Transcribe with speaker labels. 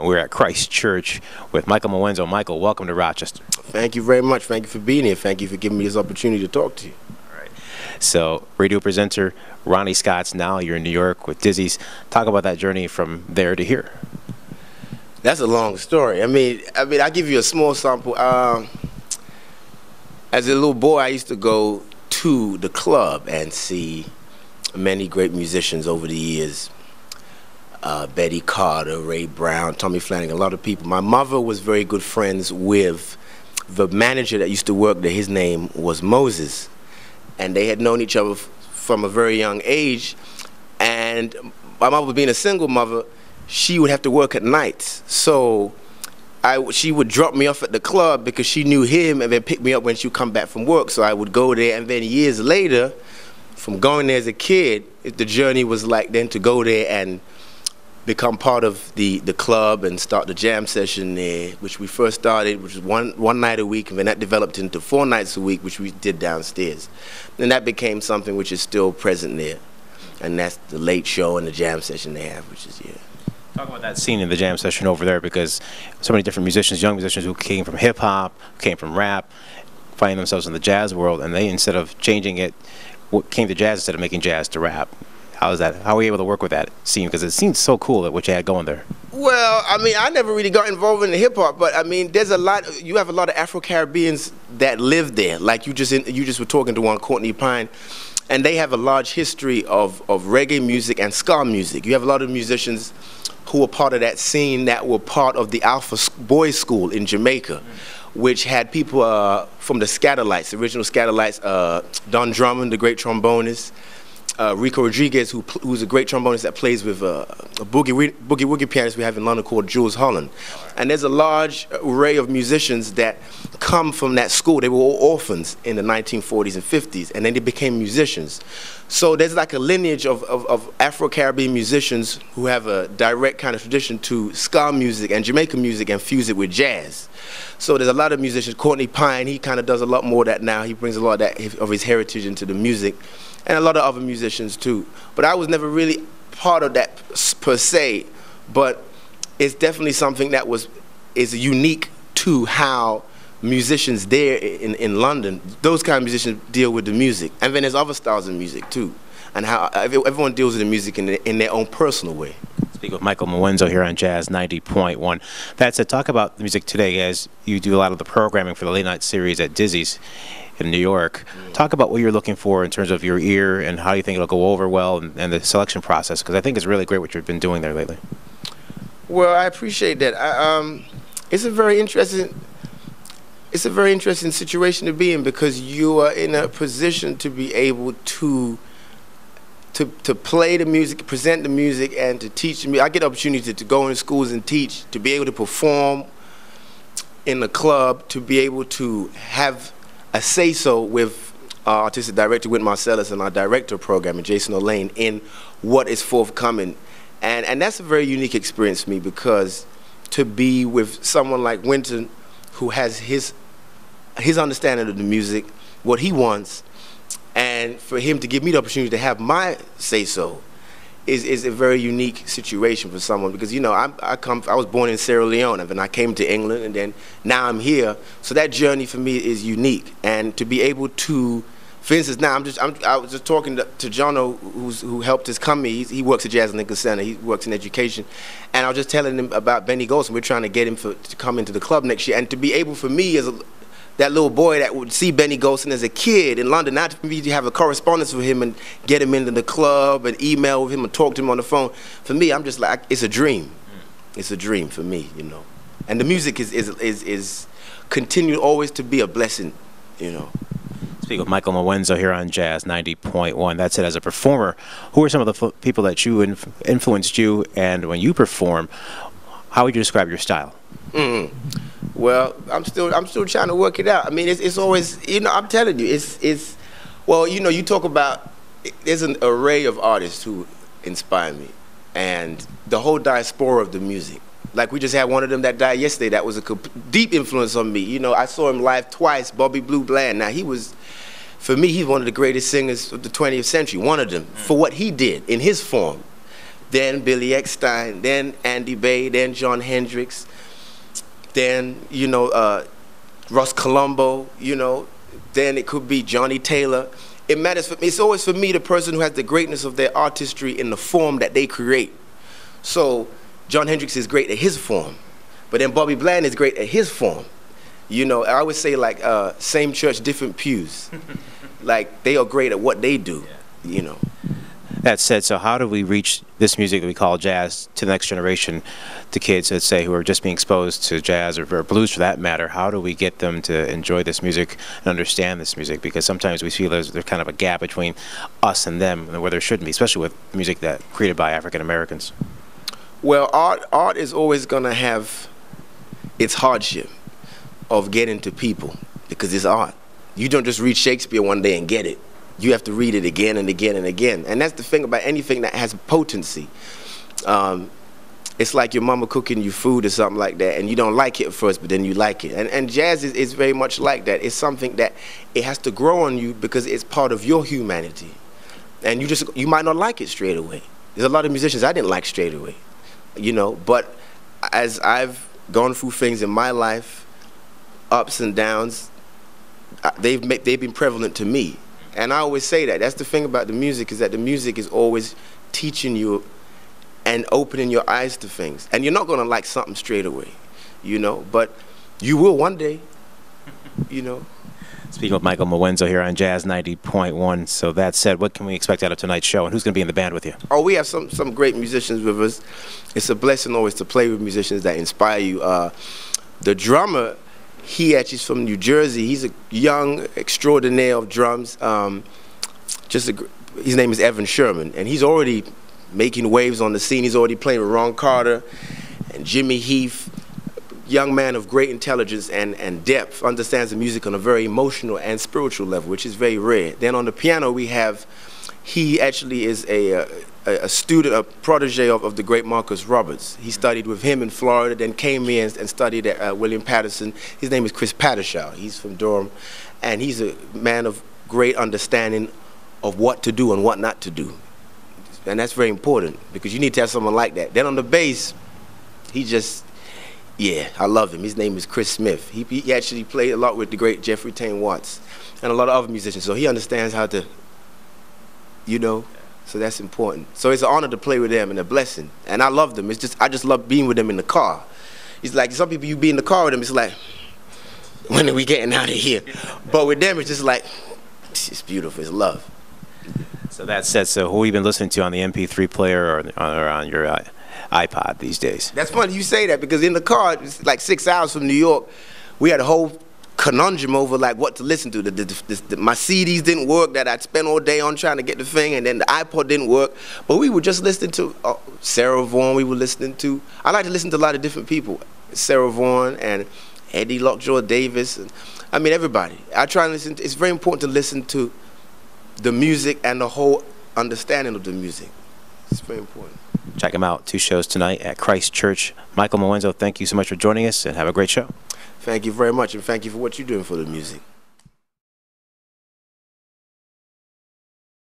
Speaker 1: and we're at Christ Church with Michael Mwenso. Michael, welcome to Rochester.
Speaker 2: Thank you very much. Thank you for being here. Thank you for giving me this opportunity to talk to you.
Speaker 1: All right. So, radio presenter Ronnie Scott's now you're in New York with Dizzy's. Talk about that journey from there to here.
Speaker 2: That's a long story. I mean, I mean, I give you a small sample. Um, as a little boy, I used to go to the club and see many great musicians over the years uh, Betty Carter, Ray Brown, Tommy Flanagan, a lot of people. My mother was very good friends with the manager that used to work there. His name was Moses. And they had known each other from a very young age. And my mother being a single mother, she would have to work at nights. So I, she would drop me off at the club because she knew him and then pick me up when she would come back from work. So I would go there. And then years later, from going there as a kid, the journey was like then to go there and become part of the, the club and start the jam session there, which we first started, which was one, one night a week, and then that developed into four nights a week, which we did downstairs. And that became something which is still present there. And that's the late show and the jam session they have, which is, yeah.
Speaker 1: Talk about that scene in the jam session over there because so many different musicians, young musicians who came from hip hop, came from rap, finding themselves in the jazz world, and they, instead of changing it, came to jazz instead of making jazz to rap. How is that? How were you able to work with that scene? Because it seems so cool that what you had going there.
Speaker 2: Well, I mean, I never really got involved in the hip hop, but I mean, there's a lot. You have a lot of Afro Caribbeans that live there. Like you just you just were talking to one, Courtney Pine, and they have a large history of of reggae music and ska music. You have a lot of musicians who were part of that scene that were part of the Alpha Boys School in Jamaica. Which had people uh, from the the original Skatalites, uh, Don Drummond, the great trombonist, uh, Rico Rodriguez, who who's a great trombonist that plays with uh, a boogie boogie woogie pianist we have in London called Jools Holland. And there's a large array of musicians that come from that school. They were all orphans in the 1940s and 50s, and then they became musicians. So there's like a lineage of, of, of Afro-Caribbean musicians who have a direct kind of tradition to ska music and Jamaican music and fuse it with jazz. So there's a lot of musicians. Courtney Pine, he kind of does a lot more of that now. He brings a lot of that of his heritage into the music and a lot of other musicians too. But I was never really part of that per se, but it's definitely something that was is unique to how musicians there in, in London, those kind of musicians deal with the music. And then there's other styles of music too, and how everyone deals with the music in, in their own personal way.
Speaker 1: Speak with Michael Mwenso here on Jazz 90.1. That said, talk about the music today as you do a lot of the programming for the late night series at Dizzy's in New York. Talk about what you're looking for in terms of your ear and how you think it'll go over well and, and the selection process, because I think it's really great what you've been doing there lately.
Speaker 2: Well, I appreciate that. I, um, it's a very interesting. It's a very interesting situation to be in because you are in a position to be able to to, to play the music, present the music, and to teach me. I get opportunity to, to go into schools and teach, to be able to perform in the club, to be able to have a say so with our artistic director, Whit Marsalis, and our director of programming, Jason Olaine, in what is forthcoming. And, and that's a very unique experience for me because to be with someone like Wynton, who has his, his understanding of the music, what he wants, and for him to give me the opportunity to have my say so is, is a very unique situation for someone because you know I, I come I was born in Sierra Leone and then I came to England and then now I'm here. So that journey for me is unique. And to be able to for instance now I'm just I'm, I was just talking to, to Jono who's, who helped us come here. He works at Jazz Lincoln Center. He works in education. And I was just telling him about Benny Golson. We're trying to get him for, to come into the club next year. And to be able for me as a that little boy that would see Benny Golson as a kid in London, not for me to have a correspondence with him and get him into the club and email with him and talk to him on the phone. For me, I'm just like, it's a dream. It's a dream for me, you know. And the music is, is, is, is continued always to be a blessing, you know.
Speaker 1: Speak with Michael Mwenso here on Jazz 90.1. That's it. As a performer, who are some of the people that you inf influenced you, and when you perform, how would you describe your style?
Speaker 2: Mm -hmm. Well, I'm still I'm still trying to work it out. I mean, it's, it's always you know I'm telling you it's it's well you know you talk about there's an array of artists who inspire me, and the whole diaspora of the music. Like we just had one of them that died yesterday. That was a deep influence on me. You know, I saw him live twice. Bobby Blue Bland. Now he was, for me, he's one of the greatest singers of the 20th century. One of them mm. for what he did in his form then Billy Eckstine, then Andy Bey, then Jon Hendricks, then you know uh, Russ Columbo, you know, then it could be Johnny Taylor. It matters for me. It's always for me the person who has the greatness of their artistry in the form that they create. So Jon Hendricks is great at his form, but then Bobby Bland is great at his form. You know, I would say like uh, same church, different pews. like they are great at what they do. You know.
Speaker 1: That said, so how do we reach this music that we call jazz to the next generation, to kids, let's say, who are just being exposed to jazz or, or blues for that matter? How do we get them to enjoy this music and understand this music? Because sometimes we feel there's, there's kind of a gap between us and them, and where there shouldn't be, especially with music that created by African Americans.
Speaker 2: Well, art art is always gonna have its hardship of getting to people because it's art. You don't just read Shakespeare one day and get it you have to read it again and again and again. And that's the thing about anything that has potency. Um, it's like your mama cooking you food or something like that, and you don't like it at first, but then you like it. And, and jazz is, is very much like that. It's something that it has to grow on you because it's part of your humanity. And you just you might not like it straight away. There's a lot of musicians I didn't like straight away, you know. But as I've gone through things in my life, ups and downs, uh, they've they've been prevalent to me. And I always say that. That's the thing about the music is that the music is always teaching you and opening your eyes to things. And you're not going to like something straight away, you know, but you will one day, you know.
Speaker 1: Speaking with Michael Mwenso here on Jazz 90.1. So that said, what can we expect out of tonight's show, and who's going to be in the band with you?
Speaker 2: Oh, we have some some great musicians with us. It's a blessing always to play with musicians that inspire you. Uh, the drummer he actually is from New Jersey. He's a young extraordinaire of drums. Um, just a, his name is Evan Sherman, and he's already making waves on the scene. He's already playing with Ron Carter and Jimmy Heath. Young man of great intelligence and, and depth, understands the music on a very emotional and spiritual level, which is very rare. Then on the piano, we have, he actually is a, a a, a, student, a protege of, of the great Marcus Roberts. He studied with him in Florida, then came in and, and studied at uh, William Paterson. His name is Chris Pattishall. He's from Durham, and he's a man of great understanding of what to do and what not to do. And that's very important because you need to have someone like that. Then on the bass, he just, yeah, I love him. His name is Chris Smith. He, he actually played a lot with the great Jeffrey Tain Watts and a lot of other musicians, so he understands how to, you know, so that's important. So it's an honor to play with them and a blessing. And I love them. It's just I just love being with them in the car. It's like some people you be in the car with them, it's like, when are we getting out of here? But with them, it's just like, it's beautiful. It's love.
Speaker 1: So that said, so who have you been listening to on the MP3 player or, or on your uh, iPod these days?
Speaker 2: That's funny you say that because in the car, it's like six hours from New York, we had a whole conundrum over like what to listen to. The, the, the, my CDs didn't work that I'd spent all day on trying to get the thing, and then the iPod didn't work. But we were just listening to uh, Sarah Vaughan. We were listening to. I like to listen to a lot of different people. Sarah Vaughan and Eddie Lockjaw Davis. And, I mean everybody. I try and listen. To, it's very important to listen to the music and the whole understanding of the music. It's very important.
Speaker 1: Check him out. Two shows tonight at Christ Church. Michael Mwenso, thank you so much for joining us, and have a great show.
Speaker 2: Thank you very much, and thank you for what you're doing for the music.